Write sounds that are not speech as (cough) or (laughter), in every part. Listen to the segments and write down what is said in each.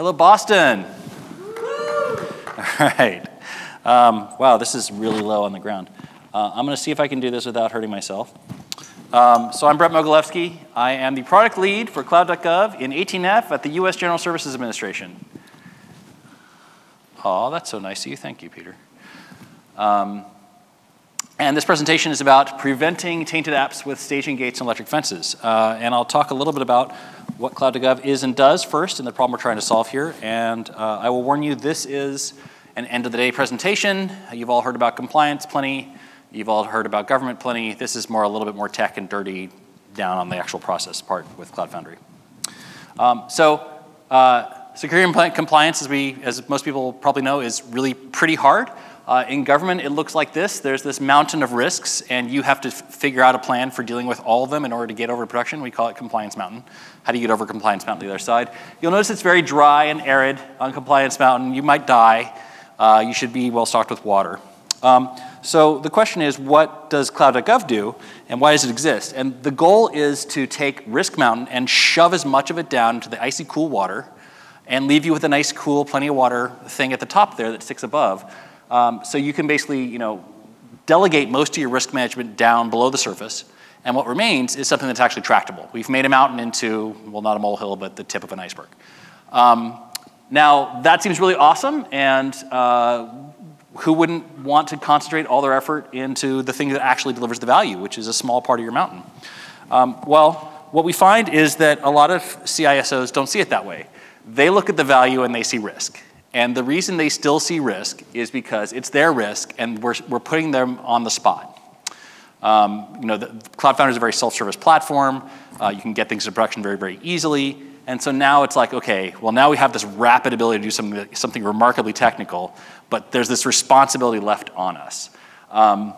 Hello, Boston. All right. Um, wow, this is really low on the ground. Uh, I'm going to see if I can do this without hurting myself. Um, so I'm Bret Mogilefsky. I am the product lead for Cloud.gov in 18F at the U.S. General Services Administration. Oh, that's so nice of you. Thank you, Peter. Um, and this presentation is about preventing tainted apps with staging gates and electric fences. Uh, and I'll talk a little bit about what Cloud.gov is and does first and the problem we're trying to solve here. And uh, I will warn you, this is an end of the day presentation. You've all heard about compliance plenty. You've all heard about government plenty. This is more a little bit more tech and dirty down on the actual process part with Cloud Foundry. Um, so uh, security compliance, as, we, as most people probably know, is really pretty hard. Uh, in government, it looks like this. There's this mountain of risks, and you have to figure out a plan for dealing with all of them in order to get over production. We call it compliance mountain. How do you get over compliance mountain to the other side? You'll notice it's very dry and arid on compliance mountain. You might die. Uh, you should be well stocked with water. Um, so the question is, what does Cloud.gov do, and why does it exist? And the goal is to take Risk Mountain and shove as much of it down into the icy cool water and leave you with a nice, cool, plenty of water thing at the top there that sticks above um, so you can basically, you know, delegate most of your risk management down below the surface, and what remains is something that's actually tractable. We've made a mountain into, well, not a molehill, but the tip of an iceberg. Um, now, that seems really awesome, and uh, who wouldn't want to concentrate all their effort into the thing that actually delivers the value, which is a small part of your mountain? Um, well, what we find is that a lot of CISOs don't see it that way. They look at the value and they see risk. And the reason they still see risk is because it's their risk and we're, we're putting them on the spot. Um, you know, the, Cloud Foundry is a very self-service platform. Uh, you can get things to production very, very easily. And so now it's like, okay, well now we have this rapid ability to do something, something remarkably technical, but there's this responsibility left on us. Um,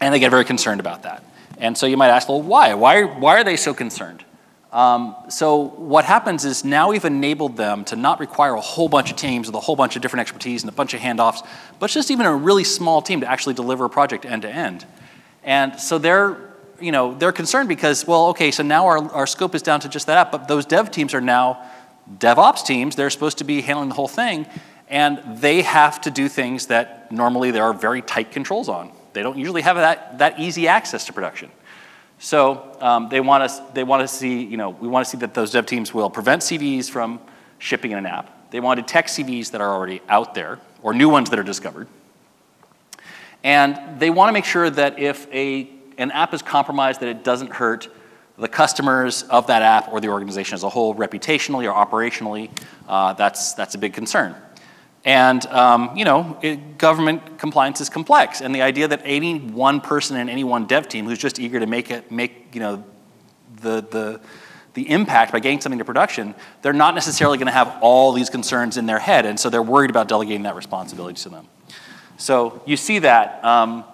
and they get very concerned about that. And so you might ask, well, why? Why, why are they so concerned? Um, so what happens is now we've enabled them to not require a whole bunch of teams with a whole bunch of different expertise and a bunch of handoffs, but just even a really small team to actually deliver a project end to end. And so they're, you know, they're concerned because, well, okay, so now our, our scope is down to just that, but those dev teams are now DevOps teams. They're supposed to be handling the whole thing, and they have to do things that normally there are very tight controls on. They don't usually have that, that easy access to production. So um, they want us, they want to see, you know, we want to see that those dev teams will prevent CVEs from shipping in an app. They want to detect CVEs that are already out there or new ones that are discovered. And they want to make sure that if a, an app is compromised, that it doesn't hurt the customers of that app or the organization as a whole, reputationally or operationally. Uh, that's, that's a big concern. And um, you know, it, government compliance is complex, and the idea that any one person in any one dev team who's just eager to make it, make you know, the the the impact by getting something to production, they're not necessarily going to have all these concerns in their head, and so they're worried about delegating that responsibility to them. So you see that, um,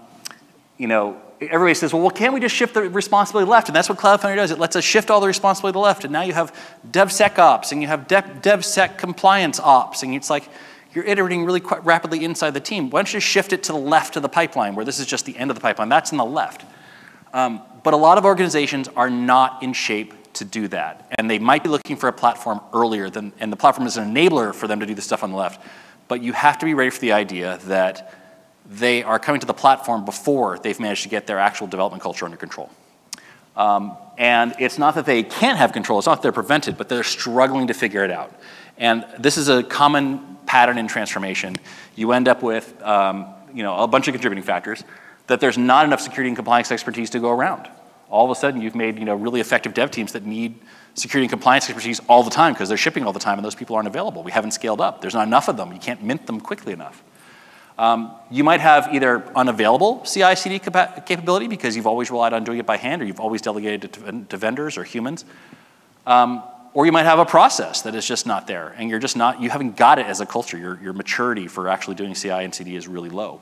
you know, everybody says, well, well, can't we just shift the responsibility left? And that's what Cloud Foundry does. It lets us shift all the responsibility to the left, and now you have DevSecOps, and you have Dev, DevSec compliance ops, and it's like you're iterating really quite rapidly inside the team. Why don't you shift it to the left of the pipeline, where this is just the end of the pipeline? That's in the left. Um, but a lot of organizations are not in shape to do that. And they might be looking for a platform earlier, than, and the platform is an enabler for them to do the stuff on the left. But you have to be ready for the idea that they are coming to the platform before they've managed to get their actual development culture under control. Um, and it's not that they can't have control, it's not that they're prevented, but they're struggling to figure it out. And this is a common pattern in transformation, you end up with um, you know, a bunch of contributing factors, that there's not enough security and compliance expertise to go around. All of a sudden, you've made you know, really effective dev teams that need security and compliance expertise all the time because they're shipping all the time and those people aren't available. We haven't scaled up. There's not enough of them. You can't mint them quickly enough. Um, you might have either unavailable CI/CD capability because you've always relied on doing it by hand, or you've always delegated it to, to vendors or humans. Um, or you might have a process that is just not there, and you're just not, you haven't got it as a culture. Your, your maturity for actually doing CI and CD is really low.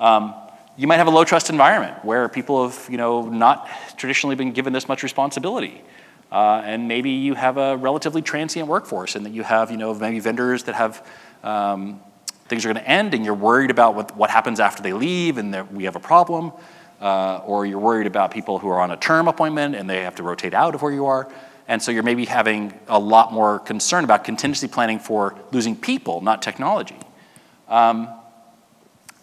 Um, you might have a low trust environment where people have, you know, not traditionally been given this much responsibility. Uh, and maybe you have a relatively transient workforce and that you have, you know, maybe vendors that have, um, things are gonna end and you're worried about what, what happens after they leave and that we have a problem. Uh, or you're worried about people who are on a term appointment and they have to rotate out of where you are. And so you're maybe having a lot more concern about contingency planning for losing people, not technology. Um,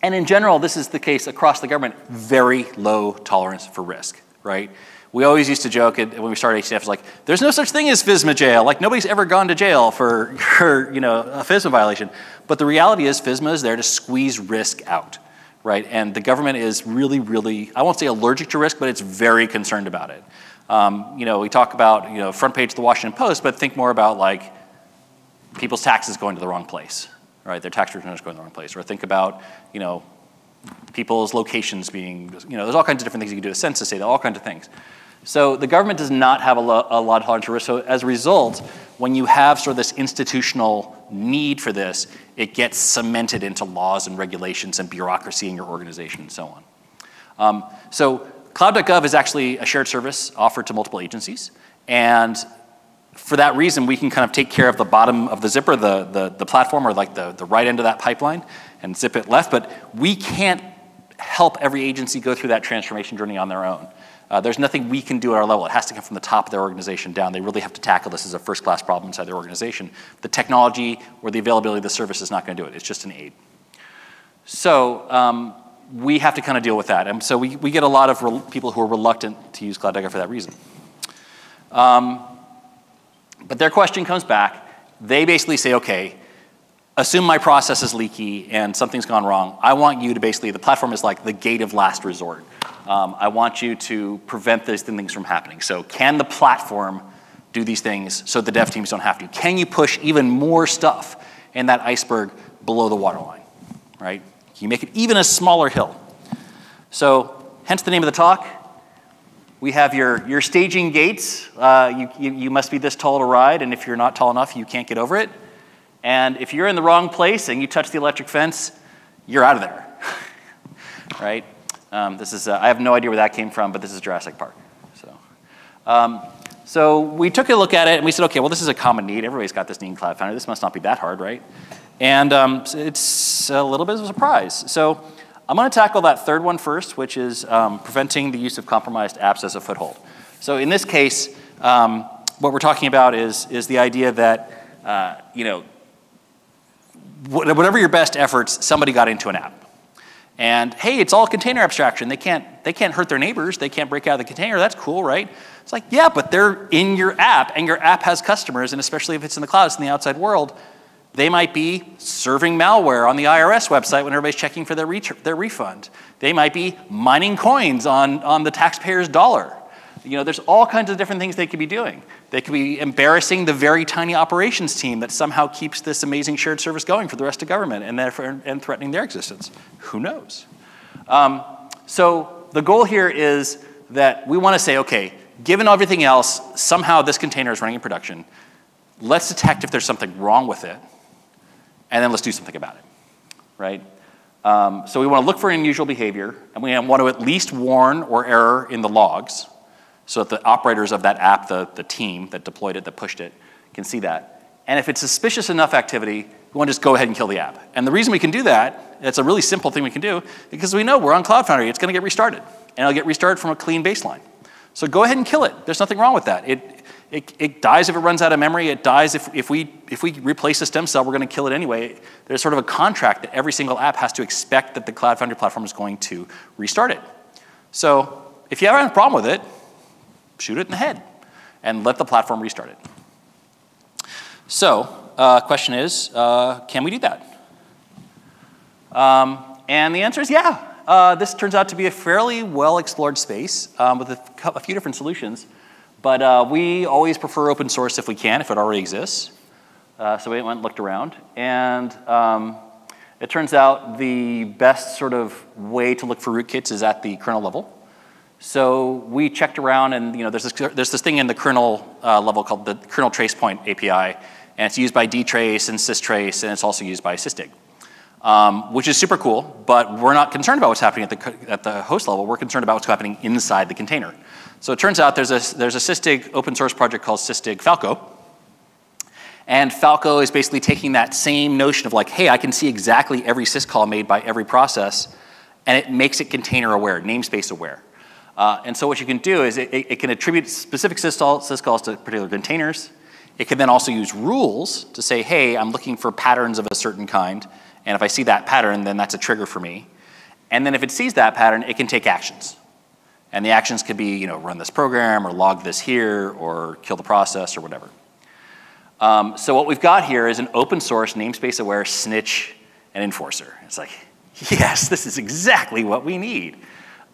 and in general, this is the case across the government, very low tolerance for risk, right? We always used to joke when we started it's like, there's no such thing as FISMA jail. Like nobody's ever gone to jail for, (laughs) for you know, a FISMA violation. But the reality is FISMA is there to squeeze risk out, right? And the government is really, really, I won't say allergic to risk, but it's very concerned about it. Um, you know, we talk about, you know, front page of the Washington Post, but think more about like people's taxes going to the wrong place, right? Their tax returns going to the wrong place. Or think about, you know, people's locations being, you know, there's all kinds of different things you can do, a census data, all kinds of things. So the government does not have a, lo a lot of tolerance for risk. So as a result, when you have sort of this institutional need for this, it gets cemented into laws and regulations and bureaucracy in your organization and so on. Um, so Cloud.gov is actually a shared service offered to multiple agencies. And for that reason, we can kind of take care of the bottom of the zipper, the, the, the platform, or like the, the right end of that pipeline, and zip it left. But we can't help every agency go through that transformation journey on their own. Uh, there's nothing we can do at our level. It has to come from the top of their organization down. They really have to tackle this as a first class problem inside their organization. The technology or the availability of the service is not going to do it. It's just an aid. So um, we have to kind of deal with that. And so we, we get a lot of people who are reluctant to use Cloud.gov for that reason. Um, but their question comes back. They basically say, okay, assume my process is leaky and something's gone wrong. I want you to basically, the platform is like the gate of last resort. Um, I want you to prevent these things from happening. So can the platform do these things so the dev teams don't have to? Can you push even more stuff in that iceberg below the waterline, right? You make it even a smaller hill? So hence the name of the talk. We have your, your staging gates. Uh, you, you, you must be this tall to ride, and if you're not tall enough, you can't get over it. And if you're in the wrong place and you touch the electric fence, you're out of there, (laughs) right? Um, this is, uh, I have no idea where that came from, but this is Jurassic Park. So, um, so we took a look at it and we said, okay, well, this is a common need. Everybody's got this need in Cloud Foundry. This must not be that hard, right? And um, it's a little bit of a surprise. So I'm going to tackle that third one first, which is um, preventing the use of compromised apps as a foothold. So in this case, um, what we're talking about is, is the idea that, uh, you know, whatever your best efforts, somebody got into an app. And hey, it's all container abstraction. They can't, they can't hurt their neighbors. They can't break out of the container. That's cool, right? It's like, yeah, but they're in your app and your app has customers. And especially if it's in the cloud, it's in the outside world. They might be serving malware on the IRS website when everybody's checking for their, their refund. They might be mining coins on, on the taxpayer's dollar. You know, there's all kinds of different things they could be doing. They could be embarrassing the very tiny operations team that somehow keeps this amazing shared service going for the rest of government and, therefore, and threatening their existence. Who knows? Um, so the goal here is that we want to say, okay, given everything else, somehow this container is running in production. Let's detect if there's something wrong with it, and then let's do something about it, right? Um, so we want to look for unusual behavior, and we want to at least warn or error in the logs so that the operators of that app, the, the team that deployed it, that pushed it, can see that. And if it's suspicious enough activity, we want to just go ahead and kill the app. And the reason we can do that, it's a really simple thing we can do, because we know we're on Cloud Foundry, it's going to get restarted. And it'll get restarted from a clean baseline. So go ahead and kill it. There's nothing wrong with that. It, it, it dies if it runs out of memory. It dies if, if, we, if we replace a stem cell, we're going to kill it anyway. There's sort of a contract that every single app has to expect that the Cloud Foundry platform is going to restart it. So if you have a problem with it, shoot it in the head and let the platform restart it. So, uh, question is, uh, can we do that? Um, and the answer is yeah. Uh, this turns out to be a fairly well explored space um, with a, a, few different solutions. But uh, we always prefer open source if we can, if it already exists. Uh, so we went and looked around. And um, it turns out the best sort of way to look for rootkits is at the kernel level. So we checked around, and you know, there's this, there's this thing in the kernel uh, level called the kernel tracepoint API, and it's used by dtrace and systrace, and it's also used by sysdig, um, which is super cool. But we're not concerned about what's happening at the at the host level. We're concerned about what's happening inside the container. So it turns out there's a there's a sysdig open source project called Sysdig Falco, and Falco is basically taking that same notion of like, hey, I can see exactly every syscall made by every process, and it makes it container aware, namespace aware. Uh, and so what you can do is it, it can attribute specific syscalls, syscalls to particular containers. It can then also use rules to say, hey, I'm looking for patterns of a certain kind, and if I see that pattern, then that's a trigger for me. And then if it sees that pattern, it can take actions. And the actions could be, you know, run this program, or log this here, or kill the process, or whatever. Um, so what we've got here is an open source namespace aware snitch and enforcer. It's like, (laughs) yes, this is exactly what we need.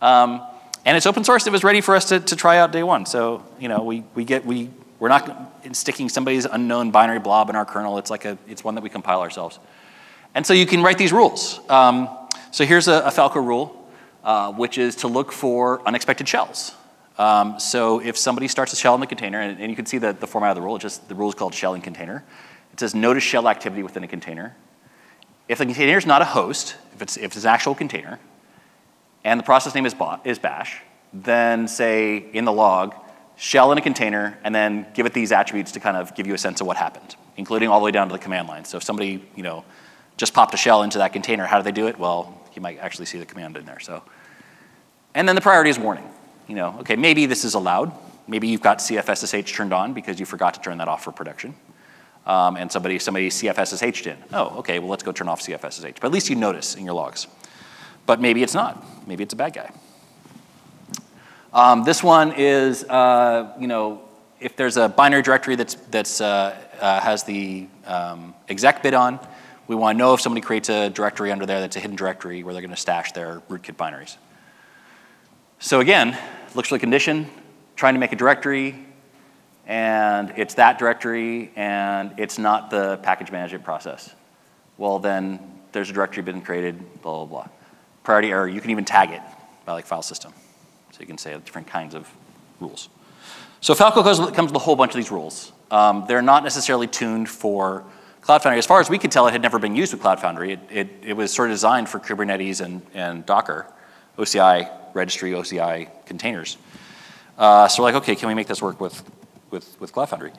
Um, and it's open source. It was ready for us to, to try out day one. So, you know, we, we get, we, we're not sticking somebody's unknown binary blob in our kernel. It's like a, it's one that we compile ourselves. And so you can write these rules. Um, so here's a, a Falco rule, uh, which is to look for unexpected shells. Um, so if somebody starts a shell in the container, and, and you can see the, the format of the rule, just the rule is called shell in container. It says notice shell activity within a container. If the container is not a host, if it's, if it's an actual container, and the process name is, is bash, then say in the log, shell in a container, and then give it these attributes to kind of give you a sense of what happened, including all the way down to the command line. So if somebody, you know, just popped a shell into that container, how do they do it? Well, you might actually see the command in there. So, and then the priority is warning. You know, okay, maybe this is allowed. Maybe you've got CFSSH turned on because you forgot to turn that off for production. Um, and somebody, somebody CFSSH'd in. Oh, okay, well, let's go turn off CFSSH. But at least you notice in your logs. But maybe it's not. Maybe it's a bad guy. Um, this one is, uh, you know, if there's a binary directory that's, that's uh, uh, has the um, exec bit on, we want to know if somebody creates a directory under there that's a hidden directory where they're going to stash their rootkit binaries. So again, looks for the condition, trying to make a directory, and it's that directory, and it's not the package management process. Well, then there's a directory been created, blah, blah, blah priority error, you can even tag it by like file system. So you can say different kinds of rules. So Falco comes, with a whole bunch of these rules. Um, they're not necessarily tuned for Cloud Foundry. As far as we could tell, it had never been used with Cloud Foundry. It, it, it was sort of designed for Kubernetes and, and Docker, OCI registry, OCI containers. Uh, so we're like, okay, can we make this work with, with, with Cloud Foundry?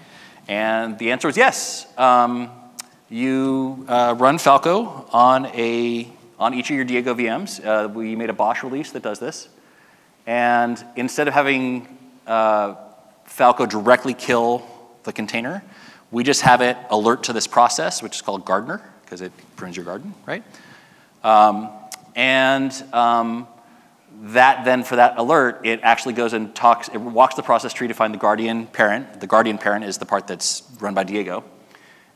And the answer was yes. Um, you uh, run Falco on a on each of your Diego VMs. Uh, we made a BOSH release that does this. And instead of having uh, Falco directly kill the container, we just have it alert to this process, which is called Gardener, because it prunes your garden, right? Um, and um, that then, for that alert, it actually goes and talks, it walks the process tree to find the guardian parent. The guardian parent is the part that's run by Diego.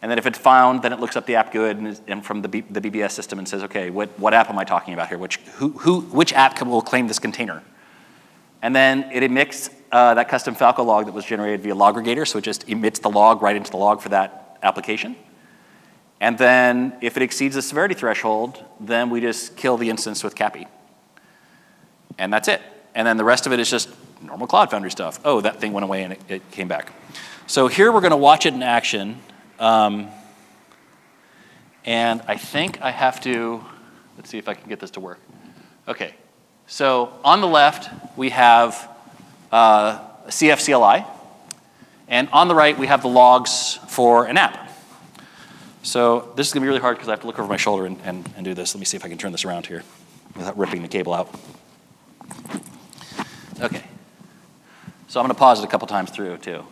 And then if it's found, then it looks up the app GUID and, and from the, B, the BBS system and says, okay, what, what app am I talking about here? Which, who, who, which app can, will claim this container? And then it emits uh, that custom Falco log that was generated via Loggregator, so it just emits the log right into the log for that application. And then if it exceeds the severity threshold, then we just kill the instance with CAPI. And that's it. And then the rest of it is just normal Cloud Foundry stuff. Oh, that thing went away and it, it came back. So here we're going to watch it in action. Um, and I think I have to, let's see if I can get this to work. Okay, so on the left, we have uh, CFCLI. And on the right, we have the logs for an app. So this is going to be really hard because I have to look over my shoulder and, and, and do this. Let me see if I can turn this around here without ripping the cable out. Okay. So I'm going to pause it a couple times through, too.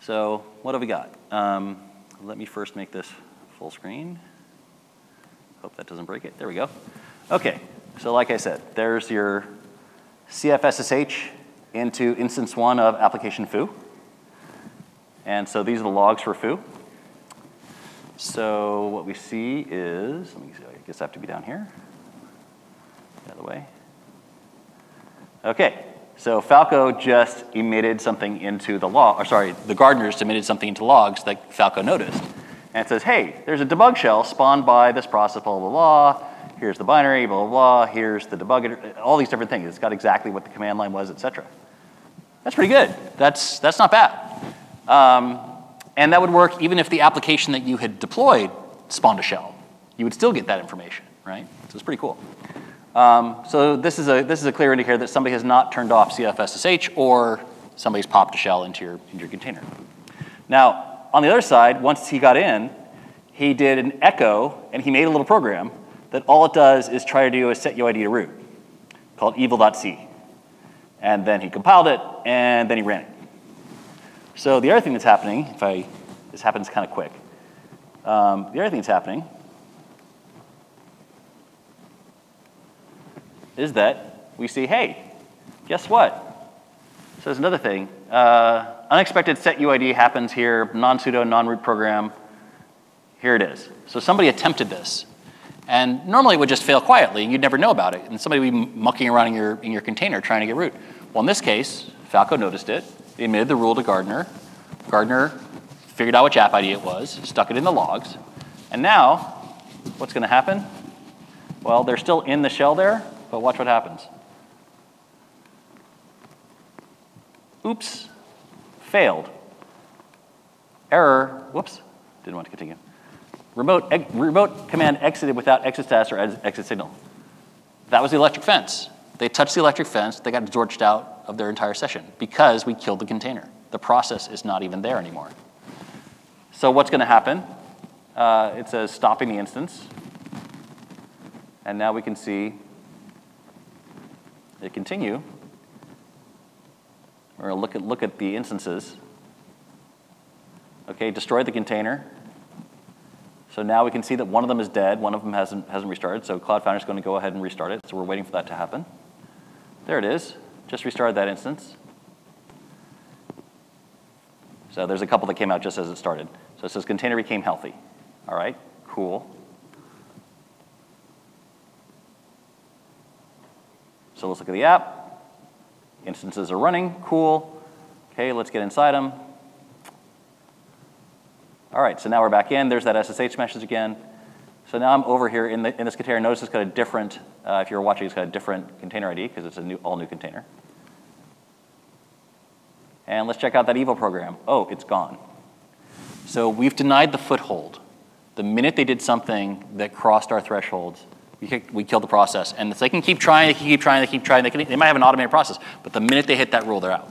So what have we got? Um, let me first make this full screen. Hope that doesn't break it. There we go. Okay, so like I said, there's your CFSSH into instance one of application foo. And so these are the logs for foo. So what we see is, let me see, I guess I have to be down here. By The way. Okay, so Falco just emitted something into the log, or sorry, the gardeners emitted something into logs that Falco noticed. And it says, hey, there's a debug shell spawned by this process, blah, blah, blah. Here's the binary, blah, blah, blah. Here's the debugger, all these different things. It's got exactly what the command line was, et cetera. That's pretty good. That's, that's not bad. Um, and that would work even if the application that you had deployed spawned a shell. You would still get that information, right? So it's pretty cool. Um, so this is, a, this is a clear indicator that somebody has not turned off CFSSH or somebody's popped a shell into your, into your container. Now, on the other side, once he got in, he did an echo and he made a little program that all it does is try to do a set UID to root. called evil.c. And then he compiled it, and then he ran it. So the other thing that's happening, if I, this happens kind of quick. Um, the other thing that's happening is that we see, hey, guess what? So there's another thing. Uh, unexpected set UID happens here, non-sudo, non-root program. Here it is. So somebody attempted this. And normally it would just fail quietly, and you'd never know about it. And somebody would be mucking around in your, in your container trying to get root. Well, in this case, Falco noticed it. He admitted the rule to Gardener. Gardener figured out which app ID it was, stuck it in the logs. And now, what's going to happen? Well, they're still in the shell there, but watch what happens. Oops, failed. Error, whoops, didn't want to continue. Remote, remote command exited without exit status or exit signal. That was the electric fence. They touched the electric fence, they got torched out of their entire session because we killed the container. The process is not even there anymore. So what's going to happen? Uh, it says stopping the instance. And now we can see it continue. We're to look at, look at the instances. Okay, destroy the container. So now we can see that one of them is dead, one of them hasn't, hasn't restarted, so Cloud Foundry is going to go ahead and restart it. So we're waiting for that to happen. There it is. Just restarted that instance. So there's a couple that came out just as it started. So it says container became healthy. All right, cool. So let's look at the app. Instances are running, cool. Okay, let's get inside them. All right, so now we're back in. There's that SSH message again. So now I'm over here in, the, in this container. Notice it's got a different, uh, if you're watching, it's got a different container ID because it's a new, all new container. And let's check out that evil program. Oh, it's gone. So we've denied the foothold. The minute they did something that crossed our thresholds, we, we killed the process. And they can keep trying, they can keep trying, they keep trying. They, can, they might have an automated process, but the minute they hit that rule, they're out.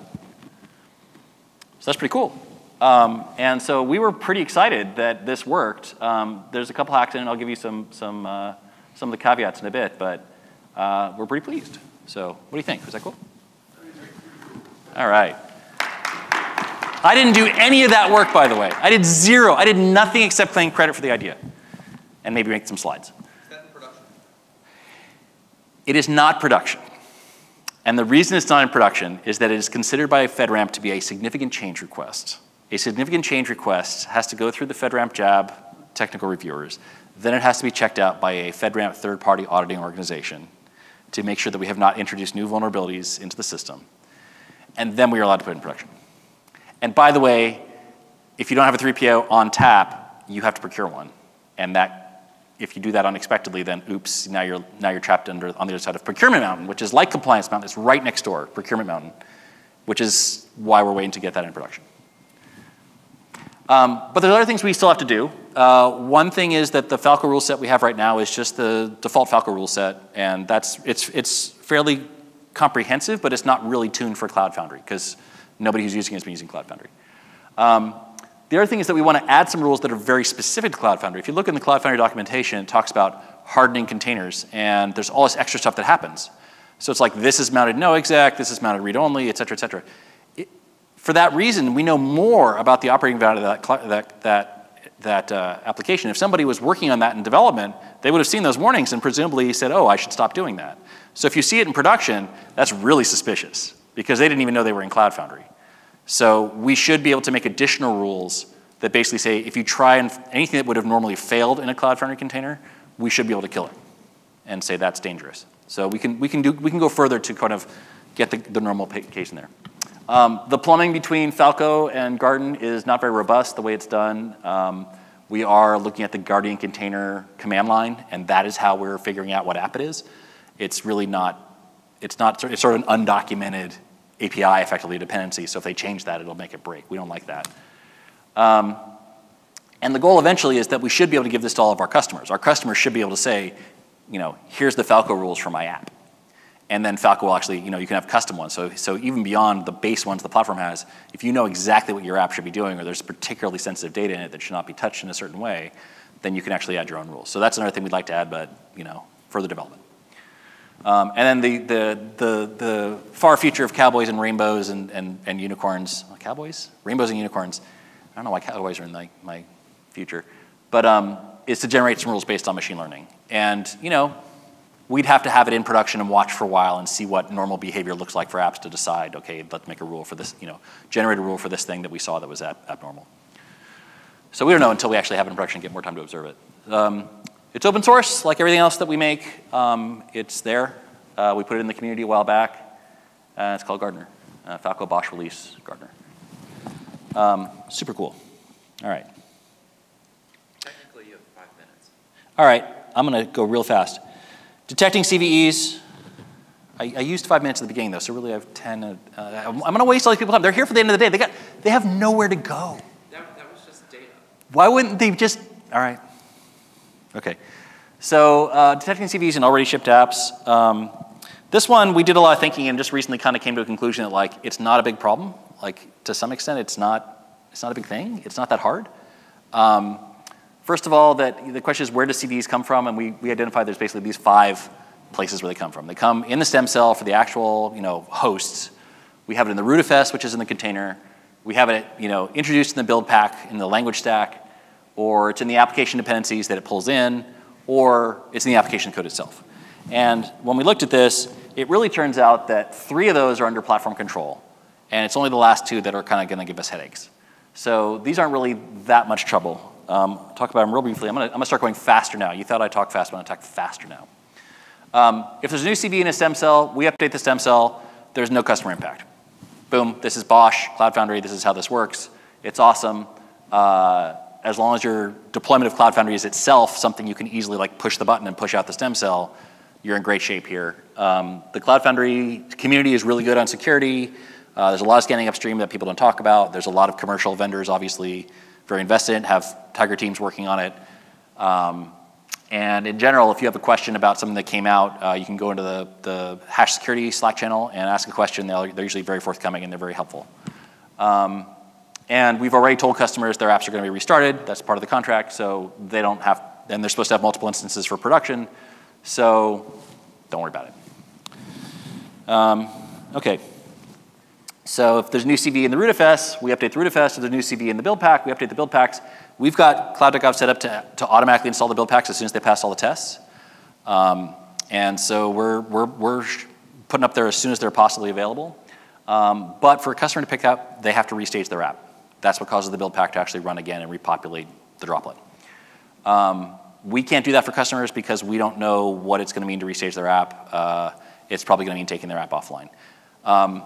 So that's pretty cool. Um, and so we were pretty excited that this worked. Um, there's a couple hacks in it. I'll give you some, some, uh, some of the caveats in a bit, but uh, we're pretty pleased. So what do you think? Was that cool? All right. I didn't do any of that work, by the way. I did zero. I did nothing except claim credit for the idea and maybe make some slides. Is that in production? It is not production. And the reason it's not in production is that it is considered by FedRAMP to be a significant change request. A significant change request has to go through the FedRAMP JAB technical reviewers. Then it has to be checked out by a FedRAMP third-party auditing organization to make sure that we have not introduced new vulnerabilities into the system. And then we are allowed to put it in production. And by the way, if you don't have a 3PO on tap, you have to procure one. And that, if you do that unexpectedly, then oops, now you're, now you're trapped under, on the other side of Procurement Mountain, which is like Compliance Mountain. It's right next door, Procurement Mountain, which is why we're waiting to get that in production. Um, but there's other things we still have to do. Uh, one thing is that the Falco rule set we have right now is just the default Falco rule set, and that's it's it's fairly comprehensive, but it's not really tuned for Cloud Foundry because Nobody who's using it has been using Cloud Foundry. Um, the other thing is that we want to add some rules that are very specific to Cloud Foundry. If you look in the Cloud Foundry documentation, it talks about hardening containers, and there's all this extra stuff that happens. So it's like this is mounted no exec, this is mounted read only, et cetera, et cetera. For that reason, we know more about the operating value of that, that, that, that uh, application. If somebody was working on that in development, they would have seen those warnings and presumably said, oh, I should stop doing that. So if you see it in production, that's really suspicious because they didn't even know they were in Cloud Foundry. So we should be able to make additional rules that basically say if you try and anything that would have normally failed in a Cloud Foundry container, we should be able to kill it and say that's dangerous. So we can, we can, do, we can go further to kind of get the, the normal case in there. Um, the plumbing between Falco and Garden is not very robust the way it's done. Um, we are looking at the Guardian container command line, and that is how we're figuring out what app it is. It's really not it's not, it's sort of an undocumented API effectively dependency. So if they change that, it'll make it break. We don't like that. Um, and the goal eventually is that we should be able to give this to all of our customers. Our customers should be able to say, you know, here's the Falco rules for my app. And then Falco will actually, you know, you can have custom ones. So, so even beyond the base ones the platform has, if you know exactly what your app should be doing or there's particularly sensitive data in it that should not be touched in a certain way, then you can actually add your own rules. So that's another thing we'd like to add, but, you know, further development. Um, and then the, the, the, the far future of cowboys and rainbows and, and, and unicorns. Cowboys? Rainbows and unicorns. I don't know why cowboys are in my, my future. But um, is to generate some rules based on machine learning. And, you know, we'd have to have it in production and watch for a while and see what normal behavior looks like for apps to decide, okay, let's make a rule for this, you know, generate a rule for this thing that we saw that was abnormal. So we don't know until we actually have it in production and get more time to observe it. Um, it's open source, like everything else that we make. Um, it's there. Uh, we put it in the community a while back. Uh, it's called Gardener. Uh, Falco BOSH release Gardener. Um, super cool. All right. Technically, you have five minutes. All right, I'm going to go real fast. Detecting CVEs. I, I, used five minutes at the beginning, though, so really I have 10. Uh, I'm going to waste all these people's time. They're here for the end of the day. They, got, they have nowhere to go. That, that was just data. Why wouldn't they just, all right. Okay. So uh, detecting CVEs in already shipped apps. Um, this one, we did a lot of thinking and just recently kind of came to a conclusion that like, it's not a big problem. Like, to some extent, it's not, it's not a big thing. It's not that hard. Um, first of all, that the question is where do CVEs come from? And we, we identified there's basically these five places where they come from. They come in the stem cell for the actual, you know, hosts. We have it in the rootfs, which is in the container. We have it, you know, introduced in the build pack in the language stack or it's in the application dependencies that it pulls in, or it's in the application code itself. And when we looked at this, it really turns out that three of those are under platform control, and it's only the last two that are kind of going to give us headaches. So these aren't really that much trouble. Um, talk about them real briefly. I'm going to start going faster now. You thought I talked fast, but I'm going to talk faster now. Um, if there's a new CV in a stem cell, we update the stem cell. There's no customer impact. Boom, this is BOSH, Cloud Foundry, this is how this works. It's awesome. Uh, as long as your deployment of Cloud Foundry is itself something you can easily like push the button and push out the stem cell, you're in great shape here. Um, the Cloud Foundry community is really good on security. Uh, there's a lot of scanning upstream that people don't talk about. There's a lot of commercial vendors, obviously, very invested in, have Tiger teams working on it. Um, and in general, if you have a question about something that came out, uh, you can go into the, the hash security Slack channel and ask a question. they are usually very forthcoming and they're very helpful. Um, and we've already told customers their apps are going to be restarted. That's part of the contract, so they don't have, and they're supposed to have multiple instances for production. So don't worry about it. Um, okay. So if there's a new CV in the rootfs, we update the rootfs. If there's a new CV in the build pack, we update the build packs. We've got Cloud.gov set up to, to automatically install the build packs as soon as they pass all the tests. Um, and so we're, we're, we're putting up there as soon as they're possibly available. Um, but for a customer to pick up, they have to restage their app. That's what causes the build pack to actually run again and repopulate the droplet. Um, we can't do that for customers because we don't know what it's going to mean to restage their app. Uh, it's probably going to mean taking their app offline. Um,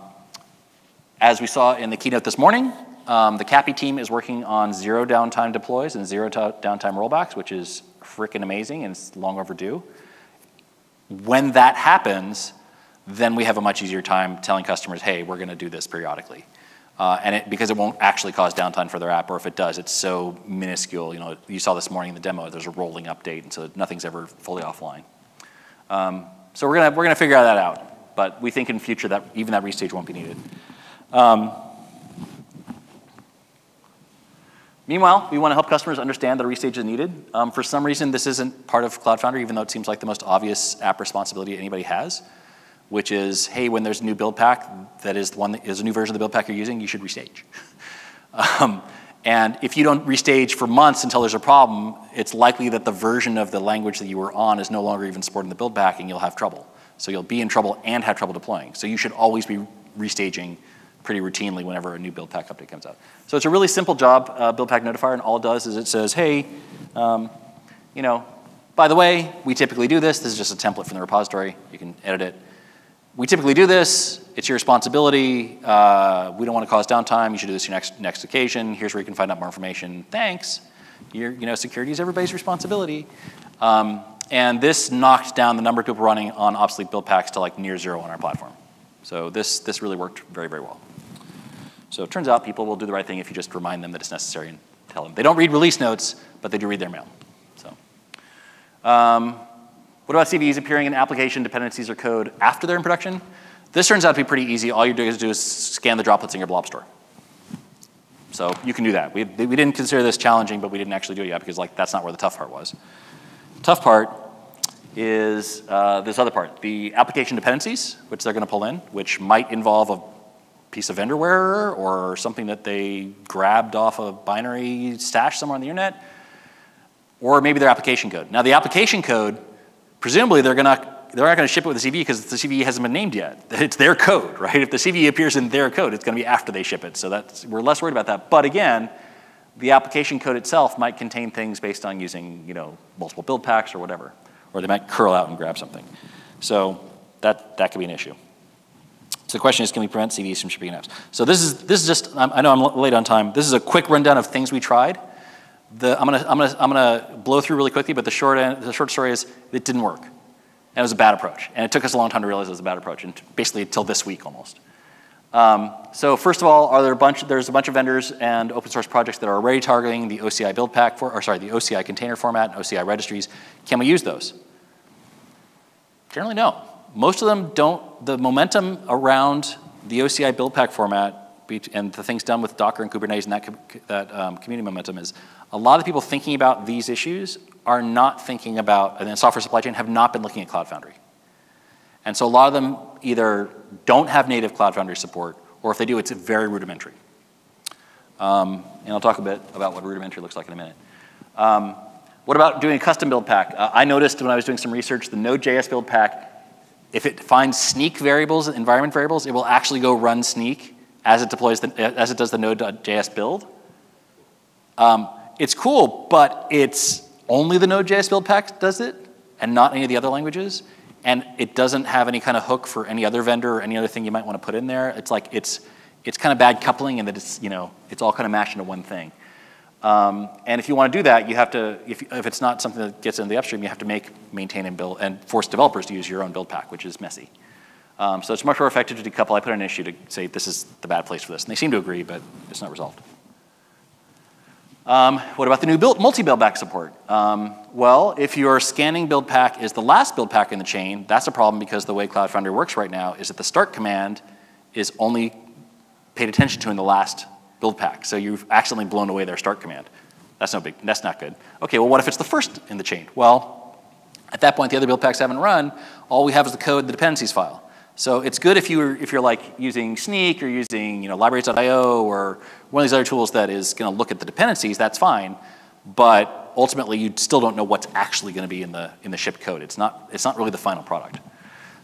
as we saw in the keynote this morning, um, the CAPI team is working on zero downtime deploys and zero downtime rollbacks, which is freaking amazing and it's long overdue. When that happens, then we have a much easier time telling customers, hey, we're going to do this periodically. Uh, and it, because it won't actually cause downtime for their app, or if it does, it's so minuscule. You know, you saw this morning in the demo, there's a rolling update, and so nothing's ever fully offline. Um, so we're gonna we're gonna figure that out, but we think in future that even that restage won't be needed. Um, meanwhile, we want to help customers understand that a restage is needed. Um, for some reason, this isn't part of Cloud Foundry, even though it seems like the most obvious app responsibility anybody has which is, hey, when there's a new build pack that is one that is a new version of the build pack you're using, you should restage. (laughs) um, and if you don't restage for months until there's a problem, it's likely that the version of the language that you were on is no longer even supporting the build pack and you'll have trouble. So you'll be in trouble and have trouble deploying. So you should always be restaging pretty routinely whenever a new build pack update comes out. So it's a really simple job, uh, build pack notifier, and all it does is it says, hey, um, you know, by the way, we typically do this. This is just a template from the repository. You can edit it we typically do this. It's your responsibility. Uh, we don't want to cause downtime. You should do this your next, next occasion. Here's where you can find out more information. Thanks. You're, you know, security is everybody's responsibility. Um, and this knocked down the number of people running on obsolete build packs to like near zero on our platform. So this, this really worked very, very well. So it turns out people will do the right thing if you just remind them that it's necessary and tell them. They don't read release notes, but they do read their mail. So. Um, what about CVEs appearing in application dependencies or code after they're in production? This turns out to be pretty easy. All you're doing is do is scan the droplets in your blob store. So you can do that. We, we didn't consider this challenging, but we didn't actually do it yet because like that's not where the tough part was. Tough part is uh, this other part, the application dependencies, which they're going to pull in, which might involve a piece of vendorware or something that they grabbed off a binary stash somewhere on the internet, or maybe their application code. Now, the application code, presumably they're going to they're not going to ship it with the CVE because the CVE hasn't been named yet. (laughs) It's their code, right? If the CVE appears in their code, it's going to be after they ship it. So that's, we're less worried about that. But again, the application code itself might contain things based on using, you know, multiple build packs or whatever. Or they might curl out and grab something. So that, that could be an issue. So the question is, can we prevent CVEs from shipping apps? So this is, this is just, I know I'm late on time. This is a quick rundown of things we tried. The, I'm, gonna, I'm, gonna, I'm gonna blow through really quickly, but the short, end, the short story is it didn't work. And it was a bad approach. And it took us a long time to realize it was a bad approach, and basically until this week almost. Um, so first of all, are there a bunch, there's a bunch of vendors and open source projects that are already targeting the OCI build pack, for, or sorry, the OCI container format and OCI registries. Can we use those? Generally, no. Most of them don't, the momentum around the OCI build pack format and the things done with Docker and Kubernetes and that, that um, community momentum is a lot of people thinking about these issues are not thinking about, and then software supply chain have not been looking at Cloud Foundry. And so a lot of them either don't have native Cloud Foundry support, or if they do, it's very rudimentary. Um, and I'll talk a bit about what rudimentary looks like in a minute. Um, what about doing a custom build pack? Uh, I noticed when I was doing some research, the Node.js build pack, if it finds Snyk variables, environment variables, it will actually go run Snyk as it deploys the, as it does the Node.js build. Um, it's cool, but it's only the Node.js build pack does it, and not any of the other languages and it doesn't have any kind of hook for any other vendor or any other thing you might want to put in there. It's like it's it's kind of bad coupling and that it's you know it's all kind of mashed into one thing. Um, and if you want to do that, you have to if, if it's not something that gets into the upstream, you have to make, maintain, and build and force developers to use your own build pack, which is messy. Um, so it's much more effective to decouple. I put in an issue to say this is the bad place for this, and they seem to agree, but it's not resolved. Um, what about the new build, multi-build pack support? Um, well, if your scanning build pack is the last build pack in the chain, that's a problem because the way Cloud Foundry works right now is that the start command is only paid attention to in the last build pack. So you've accidentally blown away their start command. That's no big, that's not good. Okay, well what if it's the first in the chain? Well, at that point the other build packs haven't run, all we have is the code, the dependencies file. So it's good if you're, if you're like using Snyk or using you know, libraries.io or one of these other tools that is going to look at the dependencies, that's fine. But ultimately, you still don't know what's actually going to be in the, in the shipped code. It's not, it's not really the final product.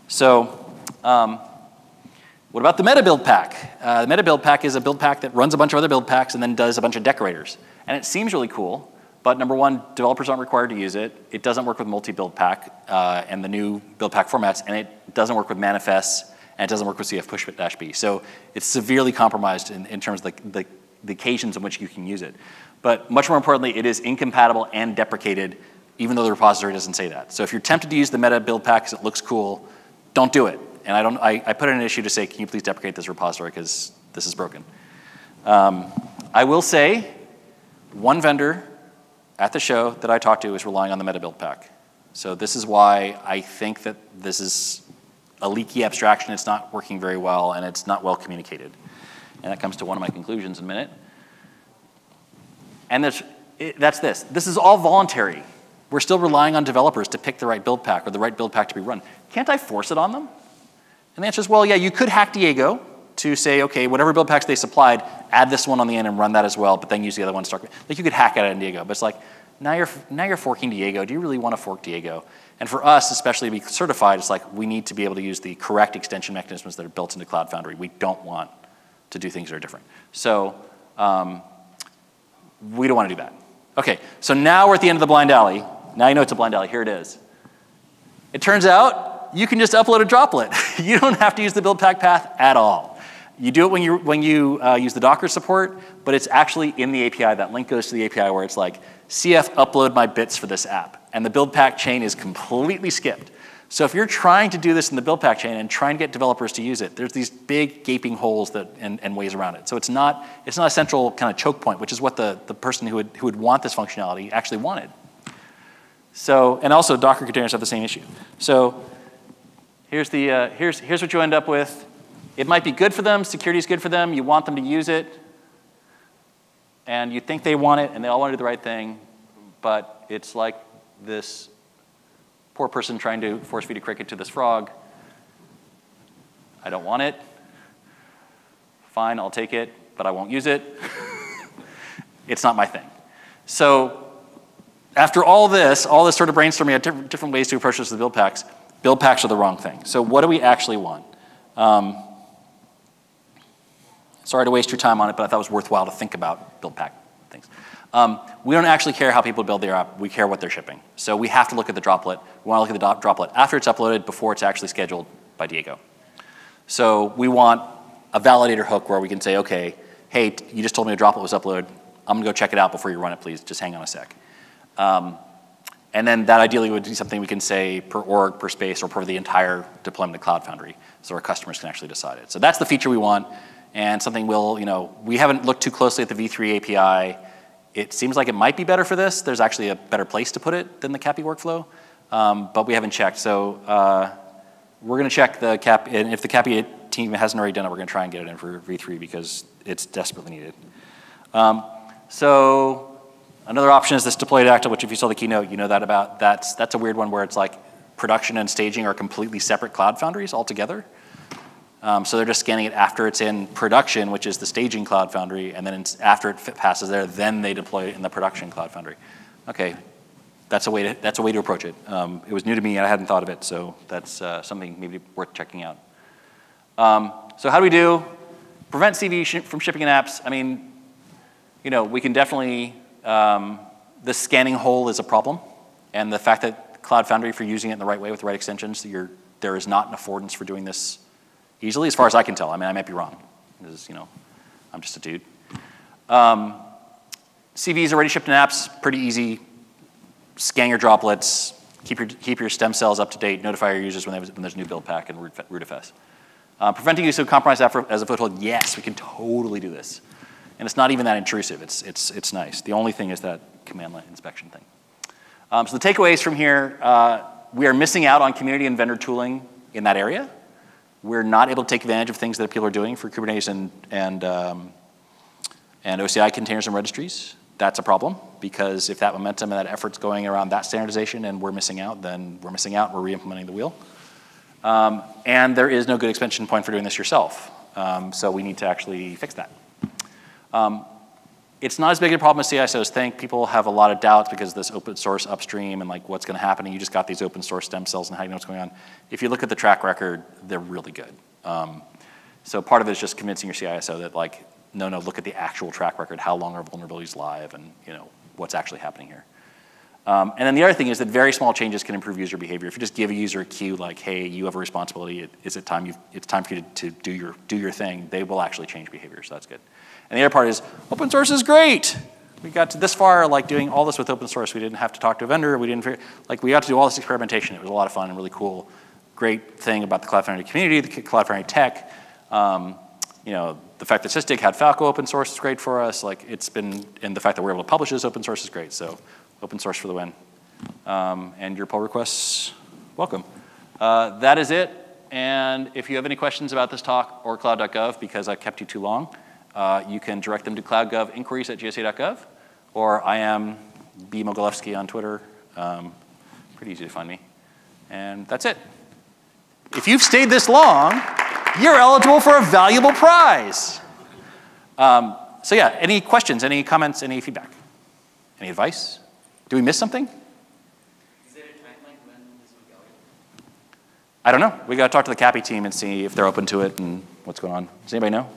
So um, what about the meta build pack? Uh, the meta build pack is a build pack that runs a bunch of other build packs and then does a bunch of decorators. And it seems really cool. But number one, developers aren't required to use it. It doesn't work with multi-build pack uh, and the new build pack formats, and it doesn't work with manifests, and it doesn't work with CF push-B. So it's severely compromised in, in terms of the, the, the occasions in which you can use it. But much more importantly, it is incompatible and deprecated, even though the repository doesn't say that. So if you're tempted to use the meta build pack because it looks cool, don't do it. And I, don't, I, I put in an issue to say, can you please deprecate this repository because this is broken. Um, I will say, one vendor at the show that I talked to is relying on the meta build pack. So this is why I think that this is a leaky abstraction. It's not working very well, and it's not well communicated. And that comes to one of my conclusions in a minute. And it, that's this. This is all voluntary. We're still relying on developers to pick the right build pack or the right build pack to be run. Can't I force it on them? And the answer is, well, yeah, you could hack Diego to say, okay, whatever build packs they supplied, add this one on the end and run that as well, but then use the other one to start. Like you could hack it in Diego, but it's like, now you're, now you're forking Diego. Do you really want to fork Diego? And for us, especially to be certified, it's like we need to be able to use the correct extension mechanisms that are built into Cloud Foundry. We don't want to do things that are different. So um, we don't want to do that. Okay, so now we're at the end of the blind alley. Now you know it's a blind alley. Here it is. It turns out you can just upload a droplet. (laughs) you don't have to use the build pack path at all. You do it when you, when you uh, use the Docker support, but it's actually in the API. That link goes to the API where it's like, CF upload my bits for this app. And the build pack chain is completely skipped. So if you're trying to do this in the build pack chain and trying to get developers to use it, there's these big gaping holes that, and, and ways around it. So it's not, it's not a central kind of choke point, which is what the, the person who would, who would want this functionality actually wanted. So, and also Docker containers have the same issue. So here's, the, uh, here's, here's what you end up with. It might be good for them, security is good for them, you want them to use it, and you think they want it and they all want to do the right thing, but it's like this poor person trying to force feed a cricket to this frog. I don't want it. Fine, I'll take it, but I won't use it. (laughs) it's not my thing. So after all this, all this sort of brainstorming at different ways to approach this with build packs, build packs are the wrong thing. So what do we actually want? Um, sorry to waste your time on it, but I thought it was worthwhile to think about build pack things. Um, we don't actually care how people build their app, we care what they're shipping. So we have to look at the droplet. We want to look at the droplet after it's uploaded, before it's actually scheduled by Diego. So we want a validator hook where we can say, okay, hey, you just told me a droplet was uploaded. I'm gonna go check it out before you run it, please. Just hang on a sec. Um, and then that ideally would be something we can say per org, per space, or per the entire deployment of Cloud Foundry, so our customers can actually decide it. So that's the feature we want, and something we'll, you know, we haven't looked too closely at the V3 API. It seems like it might be better for this. There's actually a better place to put it than the CAPI workflow, um, but we haven't checked. So uh, we're gonna check the CAP, and if the CAPI team hasn't already done it, we're gonna try and get it in for V3 because it's desperately needed. Um, so Another option is this deployed active, which if you saw the keynote, you know that about. That's, that's a weird one where it's like production and staging are completely separate cloud foundries altogether. Um, so they're just scanning it after it's in production, which is the staging cloud foundry, and then after it passes there, then they deploy it in the production cloud foundry. Okay, that's a way to, that's a way to approach it. Um, it was new to me, and I hadn't thought of it, so that's uh, something maybe worth checking out. Um, so how do we do? Prevent CVEs from shipping in apps. I mean, you know, we can definitely um, the scanning hole is a problem, and the fact that Cloud Foundry, if you're using it in the right way with the right extensions, there is not an affordance for doing this easily, as far as I can tell. I mean, I might be wrong, because, you know, I'm just a dude. Um, CVEs already shipped in apps, pretty easy. Scan your droplets, keep your, keep your stem cells up to date, notify your users when, when there's a new build pack and rootfs. Uh, preventing use of compromised as a foothold, yes, we can totally do this. And it's not even that intrusive. It's, it's, it's nice. The only thing is that command line inspection thing. Um, so the takeaways from here, uh, we are missing out on community and vendor tooling in that area. We're not able to take advantage of things that people are doing for Kubernetes and, and, um, and OCI containers and registries. That's a problem because if that momentum and that effort's going around that standardization and we're missing out, then we're missing out, we're re-implementing the wheel. Um, and there is no good expansion point for doing this yourself. Um, so we need to actually fix that. Um, it's not as big a problem as CISOs think. People have a lot of doubts because this open source upstream and like what's going to happen. And you just got these open source stem cells and how you know what's going on. If you look at the track record, they're really good. Um, so part of it is just convincing your CISO that like, no, no, look at the actual track record. How long are vulnerabilities live and you know what's actually happening here. Um, and then the other thing is that very small changes can improve user behavior. If you just give a user a cue like, hey, you have a responsibility, is it time, it's time for you to, to do, your, do your thing, they will actually change behavior, so that's good. And the other part is open source is great. We got to this far, like doing all this with open source. We didn't have to talk to a vendor. We didn't, like we got to do all this experimentation. It was a lot of fun and really cool. Great thing about the Cloud Foundry community, the Cloud Foundry tech. Um, you know, the fact that Sysdig had Falco open source is great for us. Like it's been, and the fact that we're able to publish this open source is great. So open source for the win. Um, and your pull requests, welcome. Uh, that is it. And if you have any questions about this talk or cloud.gov, because I kept you too long, uh, you can direct them to cloudgov inquiries at gsa.gov, or I am B. Mogilefsky on Twitter. Um, pretty easy to find me. And that's it. If you've stayed this long, you're eligible for a valuable prize. Um, so yeah, any questions, any comments, any feedback? Any advice? Do we miss something? I don't know. We got to talk to the CAPI team and see if they're open to it and what's going on. Does anybody know?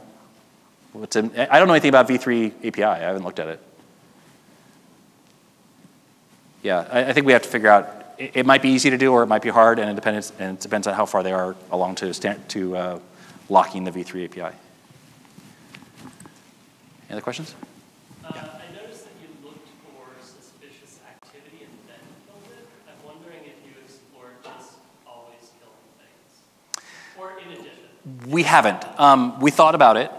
What's in, I don't know anything about V3 API. I haven't looked at it. Yeah, I, I think we have to figure out, it, it, might be easy to do or it might be hard and it depends, and it depends on how far they are along to, stand, to uh, locking the V3 API. Any other questions? Uh, I noticed that you looked for suspicious activity and then killed it. I'm wondering if you explored just always killing things, or in addition. We haven't. Um, we thought about it.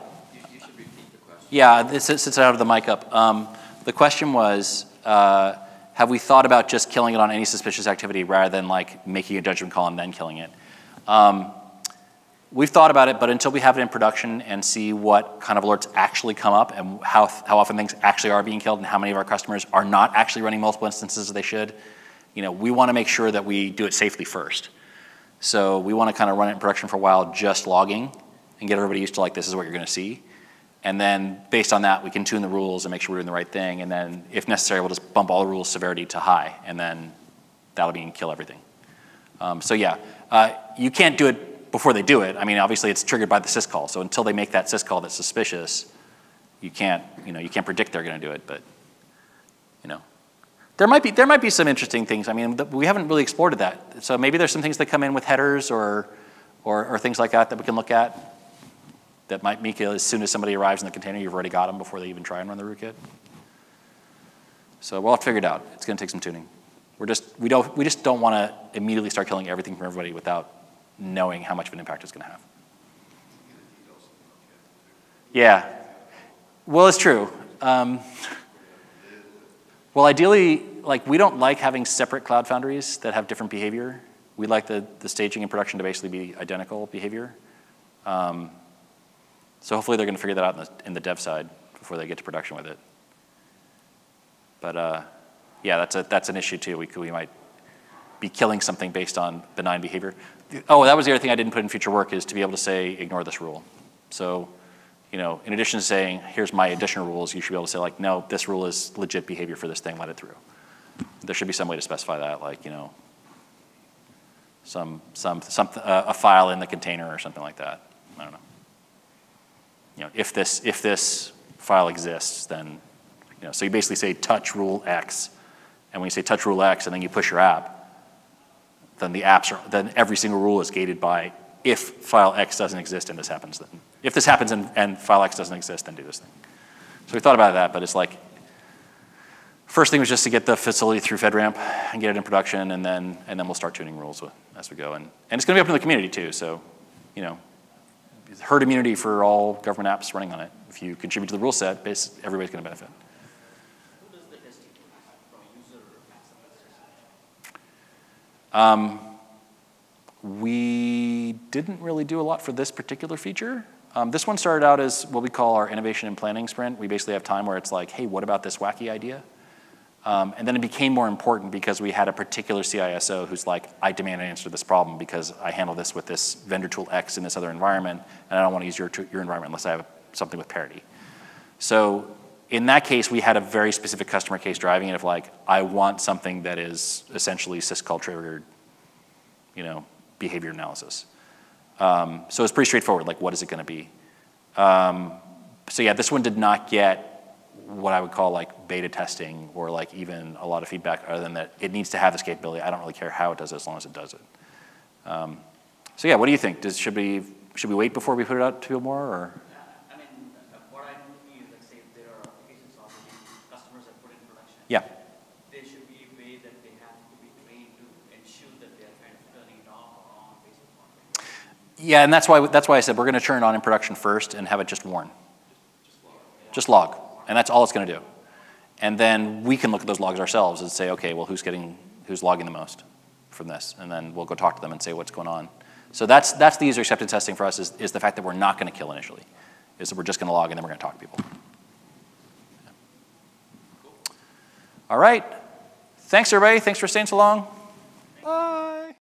Yeah, this sits out of the mic up. Um, the question was, uh, have we thought about just killing it on any suspicious activity rather than like making a judgment call and then killing it? Um, we've thought about it, but until we have it in production and see what kind of alerts actually come up and how, how often things actually are being killed and how many of our customers are not actually running multiple instances as they should, you know, we want to make sure that we do it safely first. So we want to kind of run it in production for a while, just logging, and get everybody used to like, this is what you're going to see. And then based on that, we can tune the rules and make sure we're doing the right thing. And then if necessary, we'll just bump all the rules severity to high, and then that'll be and kill everything. Um, so yeah, uh, you can't do it before they do it. I mean, obviously it's triggered by the syscall. So until they make that syscall that's suspicious, you can't, you know, you can't predict they're going to do it. But you know, there might be there might be some interesting things. I mean, we haven't really explored that. So maybe there's some things that come in with headers or or, or things like that that we can look at that might make it as soon as somebody arrives in the container, you've already got them before they even try and run the rootkit. So we'll have to figure it out. It's going to take some tuning. We're just, we, don't, we just don't want to immediately start killing everything from everybody without knowing how much of an impact it's going to have. Yeah. Well, it's true. Um, well, ideally, like we don't like having separate cloud foundries that have different behavior. We like the, the staging and production to basically be identical behavior. Um, so hopefully they're going to figure that out in the, in the dev side before they get to production with it. But uh, yeah, that's, a, that's an issue too. We, we might be killing something based on benign behavior. Oh, that was the other thing I didn't put in future work is to be able to say, ignore this rule. So, you know, in addition to saying, here's my additional rules, you should be able to say like, no, this rule is legit behavior for this thing, let it through. There should be some way to specify that, like, you know, some, some, some uh, a file in the container or something like that. I don't know you know, if this, if this file exists, then, you know, so you basically say touch rule X, and when you say touch rule X and then you push your app, then the apps are, then every single rule is gated by if file X doesn't exist and this happens, then. If this happens and, and file X doesn't exist, then do this thing. So we thought about that, but it's like, first thing was just to get the facility through FedRAMP and get it in production, and then, and then we'll start tuning rules as we go. And, and it's gonna be up to the community too, so, you know, herd immunity for all government apps running on it. If you contribute to the rule set, everybody's going to benefit. Um, we didn't really do a lot for this particular feature. Um, this one started out as what we call our innovation and planning sprint. We basically have time where it's like, hey, what about this wacky idea? Um, and then it became more important because we had a particular CISO who's like, I demand an answer to this problem because I handle this with this vendor tool X in this other environment, and I don't want to use your, your environment unless I have something with parity. So in that case, we had a very specific customer case driving it of like, I want something that is essentially syscall triggered, you know, behavior analysis. Um, so it's pretty straightforward, like what is it going to be? Um, so yeah, this one did not get what I would call like beta testing or like even a lot of feedback other than that it needs to have this capability. I don't really care how it does it as long as it does it. Um, so yeah, what do you think? Does, should, we, should we wait before we put it out to more or? I mean, what I know is like say there are applications already customers have put in production. Yeah. There should be a way that they have to be trained to ensure that they are kind of turning it off or on based upon. Yeah, and that's why, that's why I said we're going to turn it on in production first and have it just warn. Just, just log. Just log and that's all it's going to do. And then we can look at those logs ourselves and say, okay, well, who's getting, who's logging the most from this? And then we'll go talk to them and say what's going on. So that's, that's the user acceptance testing for us is, is the fact that we're not going to kill initially, is that we're just going to log and then we're going to talk to people. All right. Thanks, everybody. Thanks for staying so long. Bye.